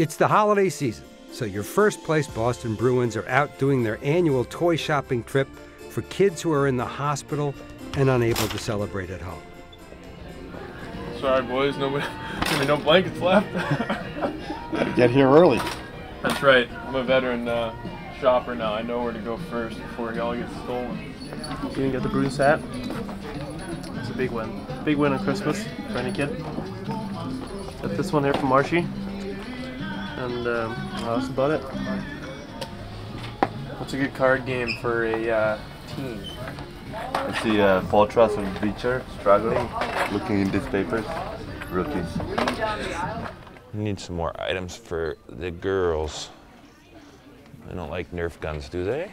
It's the holiday season, so your first place Boston Bruins are out doing their annual toy shopping trip for kids who are in the hospital and unable to celebrate at home. Sorry, boys, nobody, no blankets left. Get here early. That's right. I'm a veteran uh, shopper now. I know where to go first before it all gets stolen. You didn't get the Bruins hat? It's a big win. Big win on Christmas for any kid. Got this one here from Marshy. And um, well, that's about it. What's a good card game for a uh, teen? I see uh, Paul and Beecher struggling, looking in these papers. Rookies. We need some more items for the girls. They don't like Nerf guns, do they?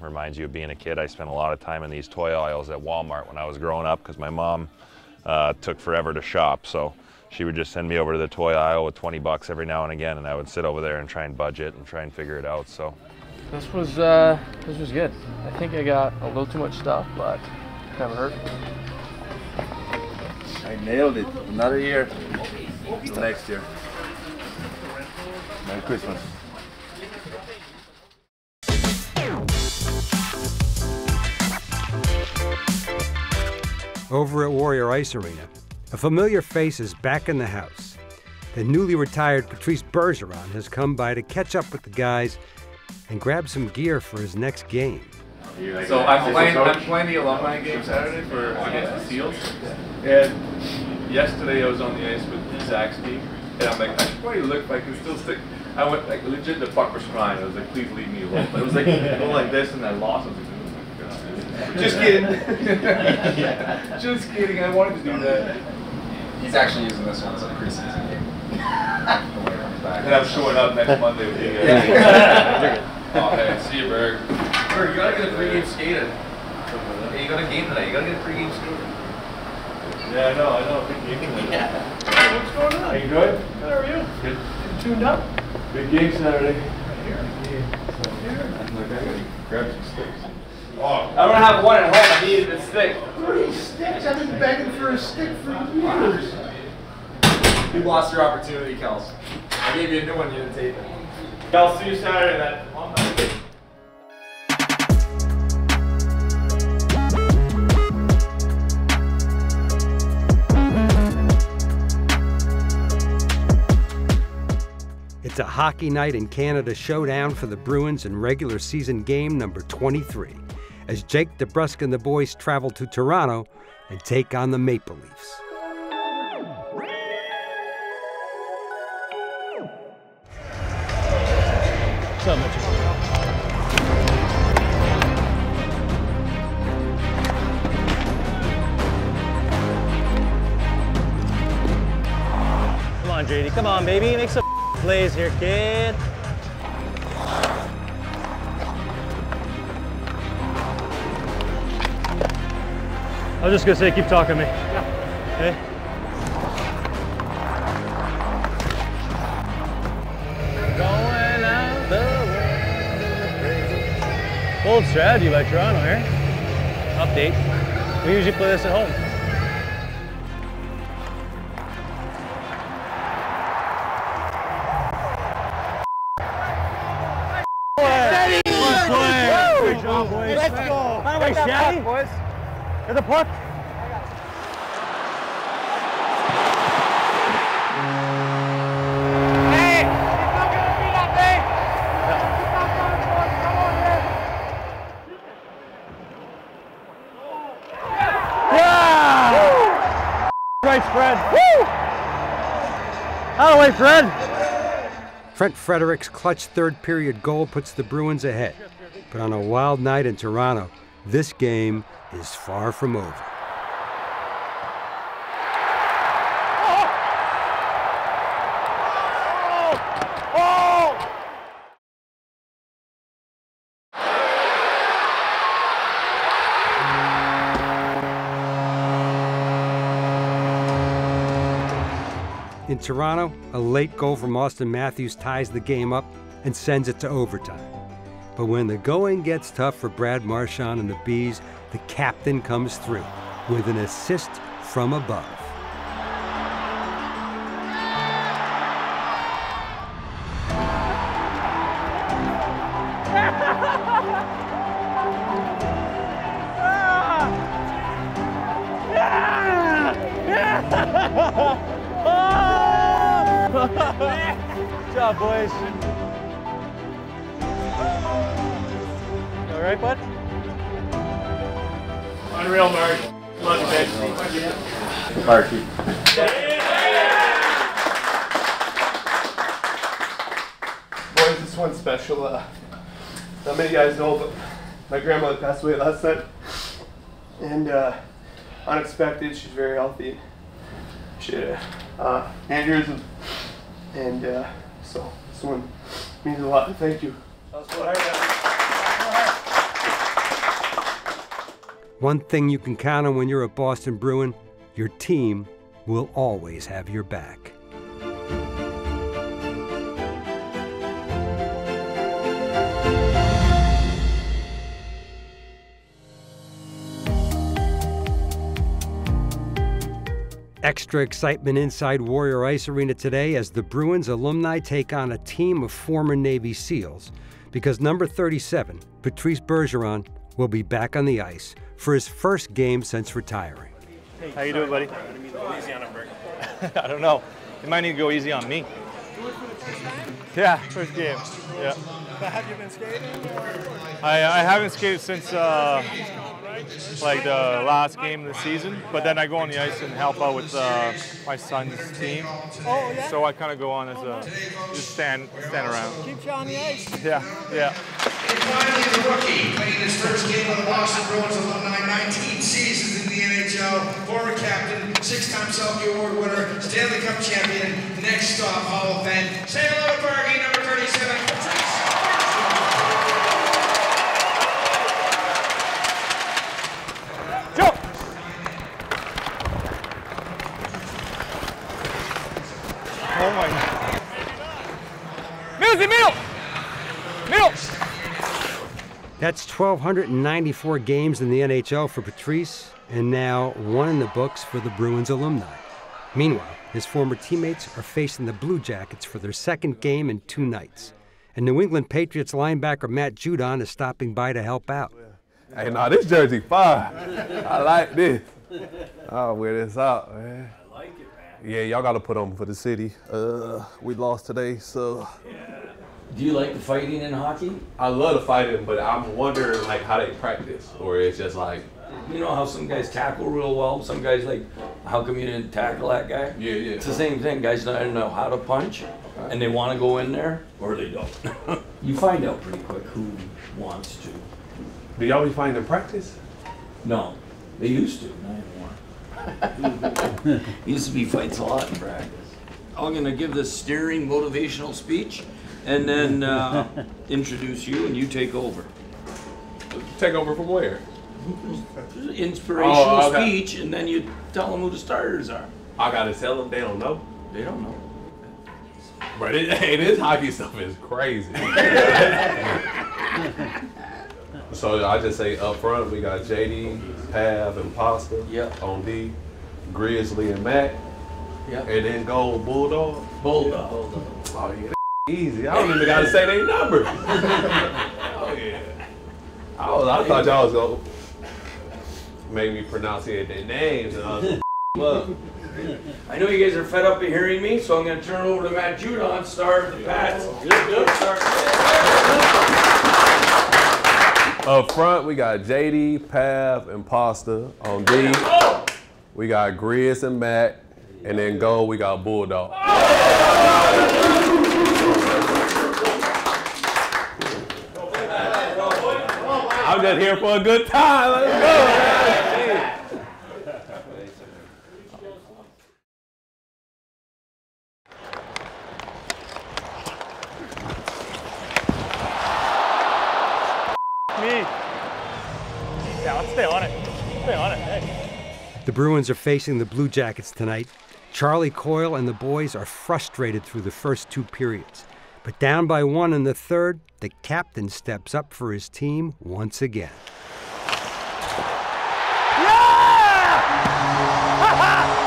Reminds you of being a kid. I spent a lot of time in these toy aisles at Walmart when I was growing up because my mom uh, took forever to shop. So she would just send me over to the toy aisle with 20 bucks every now and again, and I would sit over there and try and budget and try and figure it out. So This was uh, this was good. I think I got a little too much stuff, but never hurt. I nailed it. Another year. Till next year. Merry Christmas. Over at Warrior Ice Arena, a familiar face is back in the house. The newly retired Patrice Bergeron has come by to catch up with the guys and grab some gear for his next game. So I'm playing, I'm playing the alumni game Saturday for against the Seals. And yesterday I was on the ice with Zach's team, and I'm like, I should probably look like I can still stick. I went like legit. The puck was crying. I was like, please leave me alone. But it was like going like this, and I lost. I was like, oh my god. Just kidding. Just kidding. I wanted to do that. He's actually using this one as a preseason game. And I'm showing up next Monday with you guys. oh, hey, see you, Berg. Berg, you gotta get a pregame skated. Hey, you got a game tonight. You gotta get a pregame skated. Yeah, I know, I know. Big game tonight. Yeah. What's going on? Are you good? How are you? Good. Tuned up? Big game Saturday. Eh? Grab some sticks. I don't have one at home. I needed a stick. Three sticks? I've been begging for a stick for years. You lost your opportunity, Kels. I gave you a new one. You didn't take it. I'll see you Saturday then. On that. It's a hockey night in Canada showdown for the Bruins in regular season game number 23 as Jake DeBrusk and the boys travel to Toronto and take on the Maple Leafs. Up, Mitchell? Come on, JD. Come on, baby. Make some plays here, kid. I was just gonna say, keep talking to me. Yeah. Okay. Going out the window. Bold strategy by Toronto here. Update. We usually play this at home. Get the puck. Yeah! Right, Fred. Woo! Out of the way, Fred. Trent Frederic's clutch third period goal puts the Bruins ahead. But on a wild night in Toronto, this game is far from over. In Toronto, a late goal from Auston Matthews ties the game up and sends it to overtime. But when the going gets tough for Brad Marchand and the Bees, the captain comes through with an assist from above. Good job, boys. All right, bud? Unreal, Mark. Love you, babe. Marky. Boys, this one's special. Uh, not many guys know, but my grandmother passed away last night. And uh, unexpected, she's very healthy. She had uh, aneurysm. And uh, so this one means a lot. Thank you. One thing you can count on when you're a Boston Bruin your team will always have your back. Extra excitement inside Warrior Ice Arena today as the Bruins alumni take on a team of former Navy SEALs because number 37, Patrice Bergeron, will be back on the ice for his first game since retiring. How you doing, buddy? Easy on him, I don't know. You might need to go easy on me. Yeah, first game. Yeah. have you been skating? I, I haven't skated since uh, like the last game of the season, but then I go on the ice and help out with uh, my son's team. Oh, yeah? So I kind of go on as a just stand stand around. Keep you on the ice. Yeah, yeah. Finally, the rookie playing his first game with the Boston Bruins alumni, 19 seasons in the NHL, former captain, six-time Selke Award winner, Stanley Cup champion, next stop Hall of Fame. Say hello to Bergie, number 37, Patrice. Jump! Oh my God. Millsy, middle! Middle! That's 1,294 games in the NHL for Patrice, and now one in the books for the Bruins alumni. Meanwhile, his former teammates are facing the Blue Jackets for their second game in two nights. And New England Patriots linebacker Matt Judon is stopping by to help out. Hey, nah, this jersey fire. I like this. I'll wear this out, man. I like it, man. Yeah, y'all got to put on for the city. Uh, we lost today, so. Do you like the fighting in hockey? I love the fighting, but I'm wondering like how they practice, or it's just like. You know how some guys tackle real well? Some guys like, how come you didn't tackle that guy? Yeah, yeah. It's the same thing. Guys don't know how to punch, and they want to go in there, or they don't. you find out pretty quick who wants to. Do y'all be fighting in practice? No, they used to, not anymore. used to be fights a lot in practice. I'm gonna give this steering motivational speech, and then uh, introduce you, and you take over. Take over from where? Inspirational Oh, okay. speech, and then you tell them who the starters are. I gotta tell them they don't know. They don't know. But it, hey, this hockey stuff is crazy. so I just say up front we got JD, Pav, and Pasta. Yep. On D, Grizzly and Matt. Yep. And then go Bulldog. Bulldog. Oh yeah, easy. I don't even gotta say their number. oh yeah. I, was, I thought y'all was gonna make me pronunciate their names. And I was up. I know you guys are fed up of hearing me, so I'm going to turn it over to Matt Judon, star of the Pats. Up front, we got JD, Pav, and Pasta on D. We got Grizz and Matt. And then goal, we got Bulldog. Oh! Just here for a good time. Let's go. Me. Yeah, let's stay on it. Stay on it. Hey. The Bruins are facing the Blue Jackets tonight. Charlie Coyle and the boys are frustrated through the first two periods. But down by one in the third, the captain steps up for his team once again. Yeah!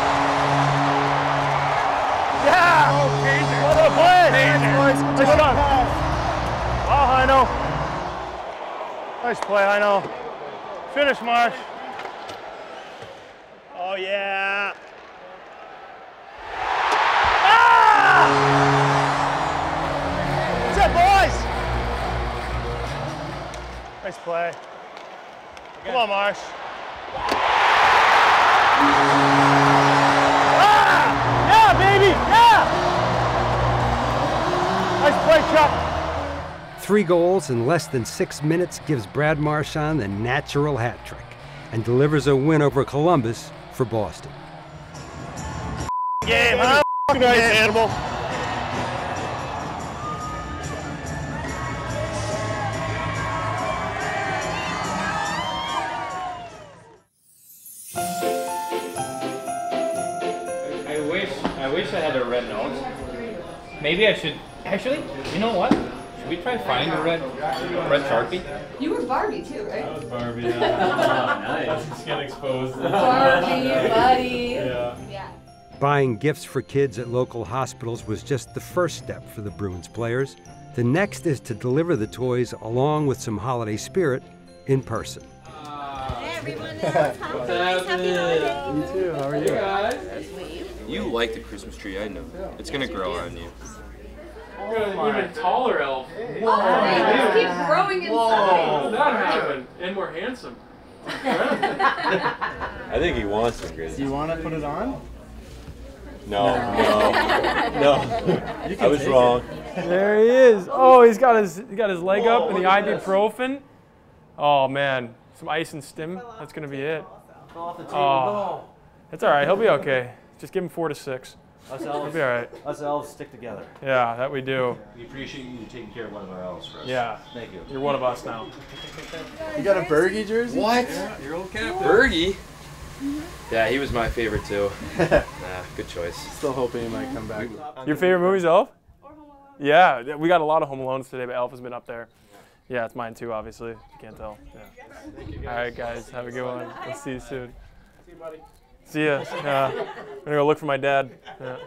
What a play! Nice done. Wow, Heino. Nice play, Heino. Finish, Marsh. Oh, yeah. Ah! Play. Come on, Marsh. Ah! Yeah, baby! Yeah! Nice play, Chuck. Three goals in less than six minutes gives Brad Marchand the natural hat trick and delivers a win over Columbus for Boston. Game, huh? Nice, Hannibal. Wish I had a red nose. Maybe I should actually. You know what? Should we try find a red red sharpie? You were Barbie too, right? I was Barbie. Yeah. nice. That's skin exposed. Barbie, buddy. Yeah. Yeah. Buying gifts for kids at local hospitals was just the first step for the Bruins players. The next is to deliver the toys along with some holiday spirit in person. Uh, hey everyone, happy holidays. You too. How are you? You like the Christmas tree, I know. It's gonna grow on you. Oh even taller elf. Whoa. Oh they just keep growing inside. Whoa, that happened, and more handsome. I think he wants some Grizzlies. Do you want to put it on? No, no, no. I was wrong. There he is. Oh, he's got his he got his leg up and the ibuprofen. Oh man, some ice and stim. That's gonna be it. Oh, it's all right. He'll be okay. Just give him four to six. Us He'll elves, be all right. us elves stick together. Yeah, that we do. We appreciate you taking care of one of our elves for us. Yeah. Thank you. You're one of us now. You got a Bergie jersey? What? Your old captain. Bergie? Mm-hmm. Yeah, he was my favorite too. nah, good choice. Still hoping he might come back. Your favorite movie's Elf? Yeah, yeah, we got a lot of Home Alones today, but Elf has been up there. Yeah, it's mine too, obviously. You can't tell. Yeah. All right, guys, have a good one. We'll see you soon. See you, buddy. See ya. Yeah. I'm gonna go look for my dad. Yeah.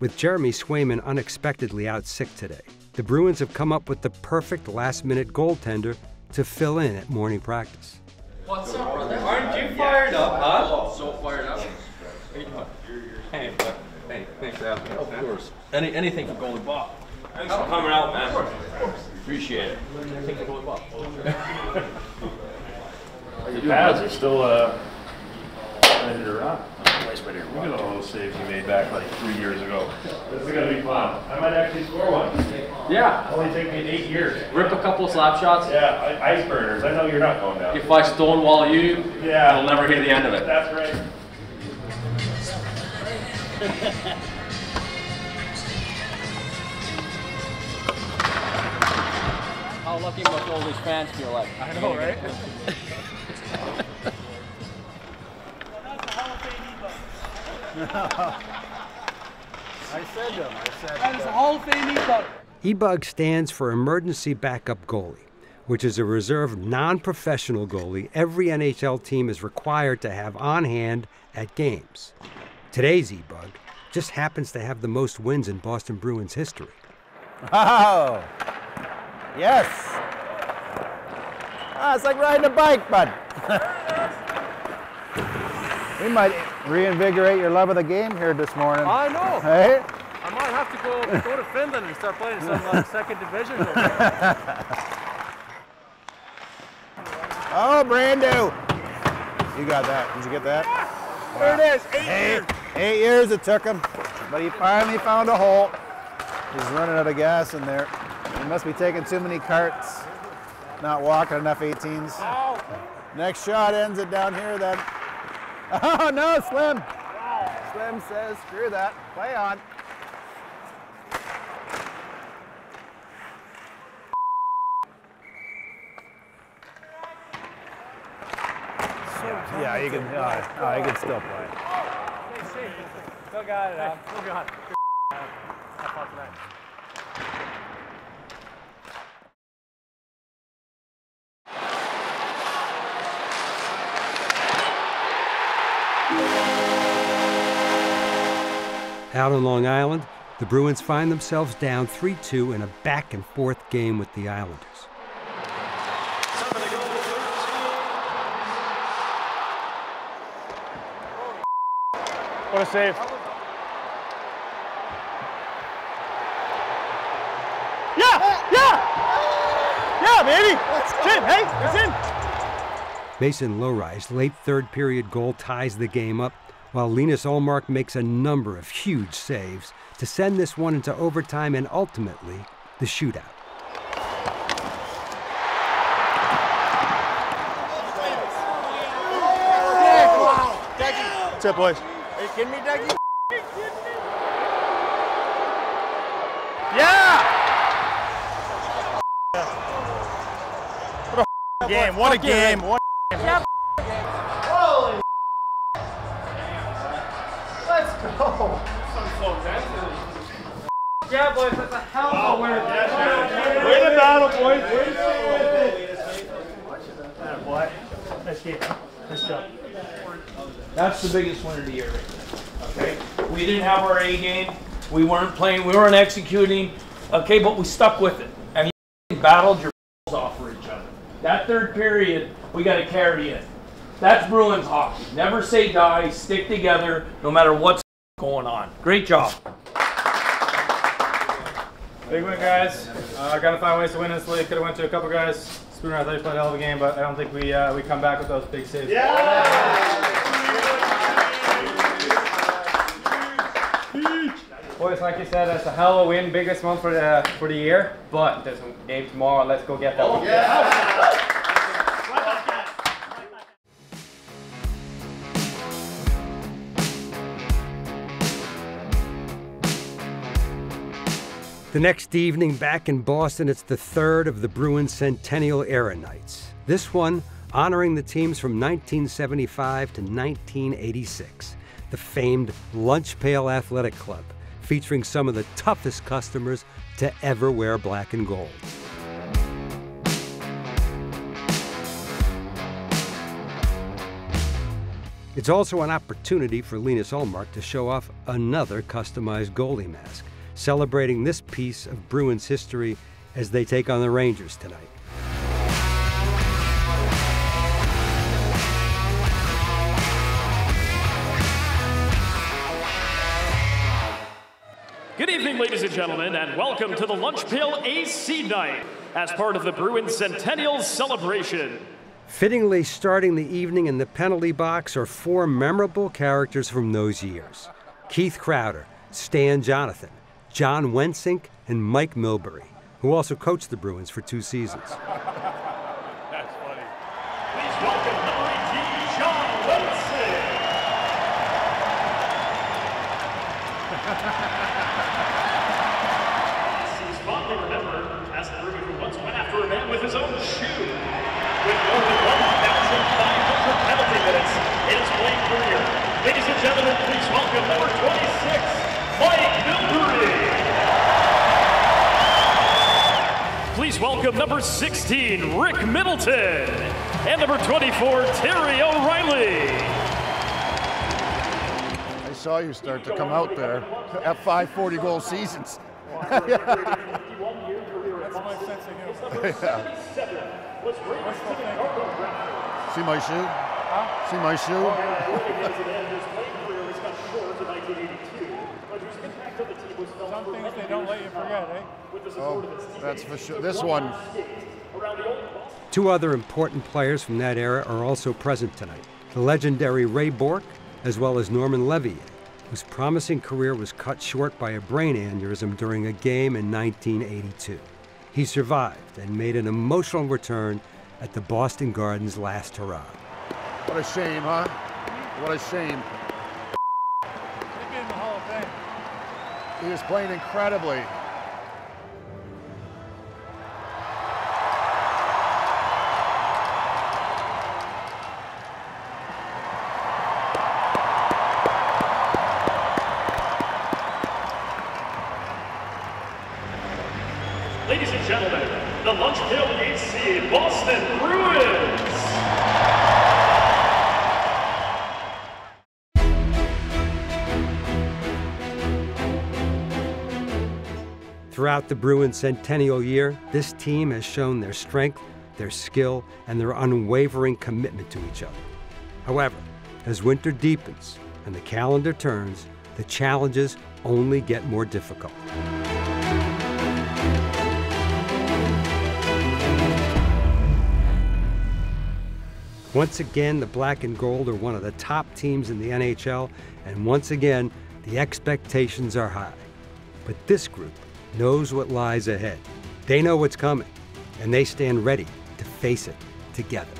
With Jeremy Swayman unexpectedly out sick today, the Bruins have come up with the perfect last minute goaltender to fill in at morning practice. What's up, brother? Aren't you fired up, huh? So fired up. Hey, hey, thanks, Al. Of course. Any, anything for goalie Bob. Thanks for coming out, man. Appreciate it. Anything for goalie Bob. Your pads are still uh, ready to rock. Nice right here. Look at all those saves you made back like three years ago. This is gonna be fun. I might actually score one. Yeah. Only take me eight years. Rip a couple of slap shots. Yeah, I- ice burners. I know you're not going down. If I stonewall you, Yeah. you'll never hear the end of it. That's right. How lucky must all these fans feel like? I know, right? I said them. I said That is a Hall of Fame e-bug. E-Bug stands for Emergency Backup Goalie, which is a reserve non professional goalie every NHL team is required to have on hand at games. Today's E-Bug just happens to have the most wins in Boston Bruins history. Oh, yes. Ah, it's like riding a bike, bud. we might reinvigorate your love of the game here this morning. I know. Hey? I might have to go go to Finland and start playing some uh, second division. over there. Oh, Brando. You got that. Did you get that? There it is. Eight Eight, years. eight years it took him, but he finally found a hole. He's running out of gas in there. Must be taking too many carts, not walking enough 18s. Next shot ends it down here then. Oh no, Slim. Slim says, screw that. Play on. Yeah, you can. Uh, uh, you can still play. Still got it, Still got it. Out on Long Island, the Bruins find themselves down 3 2 in a back and forth game with the Islanders. What a save. Yeah! Yeah! Yeah, baby! It's in! Hey, it's in! Mason Lohrey's late third period goal ties the game up while Linus Ullmark makes a number of huge saves to send this one into overtime and ultimately the shootout. What's up, boys? Are you kidding me, Dougie? Yeah! What a game, what a game, what Let's. Yeah, boys, that's a hell of a win. Way to battle, boys. Way to stay Atta boy. Nice game. Nice job. That's the biggest win of the year. Okay, we didn't have our A game. We weren't playing. We weren't executing. Okay, but we stuck with it, and you battled your balls off for each other. That third period, we got to carry it. That's Bruins hockey. Never say die. Stick together, no matter what's going on. Great job. Big win, guys. Uh, got to find ways to win this league. Could have went to a couple guys. Spooner, I thought you played a hell of a game, but I don't think we uh, we come back with those big saves. Yeah! Boys, like you said, it's a hell of a win, biggest one for the for the year. But there's a game tomorrow. Let's go get that one. The next evening back in Boston, it's the third of the Bruins Centennial Era Nights. This one honoring the teams from 1975 to 1986, the famed Lunch Pail Athletic Club, featuring some of the toughest customers to ever wear black and gold. It's also an opportunity for Linus Ullmark to show off another customized goalie mask, celebrating this piece of Bruins history as they take on the Rangers tonight. Good evening, ladies and gentlemen, and welcome to the Lunch Pail AC Night as part of the Bruins Centennial celebration. Fittingly starting the evening in the penalty box are four memorable characters from those years Keith Crowder, Stan Jonathan, John Wensink, and Mike Milbury, who also coached the Bruins for two seasons. That's funny. Please welcome number 18, John Wilson. He's fondly remembered as the Bruin who once went after a man with his own shoe. With more than 1,500 penalty minutes in his playing career. Ladies and gentlemen, please welcome number 26, Mike Milbury. Please welcome number 16, Rick Middleton. And number 24, Terry O'Reilly. I saw you start to come out there at 540 goal seasons. That's my sense of humor. Yeah. See my shoe? See my shoe? Some things they don't let you forget, eh? Oh, that's for sure. This one, Two other important players from that era are also present tonight the legendary Ray Bourque, as well as Normand Léveillé, whose promising career was cut short by a brain aneurysm during a game in 1982. He survived and made an emotional return at the Boston Garden's last hurrah. what a shame, huh? What a shame. He'd be in the Hall of Was playing incredibly. Throughout the Bruins centennial year, this team has shown their strength, their skill, and their unwavering commitment to each other. However, as winter deepens and the calendar turns, the challenges only get more difficult. Once again, the black and gold are one of the top teams in the NHL, and once again, the expectations are high. But this group knows what lies ahead. They know what's coming, and they stand ready to face it together.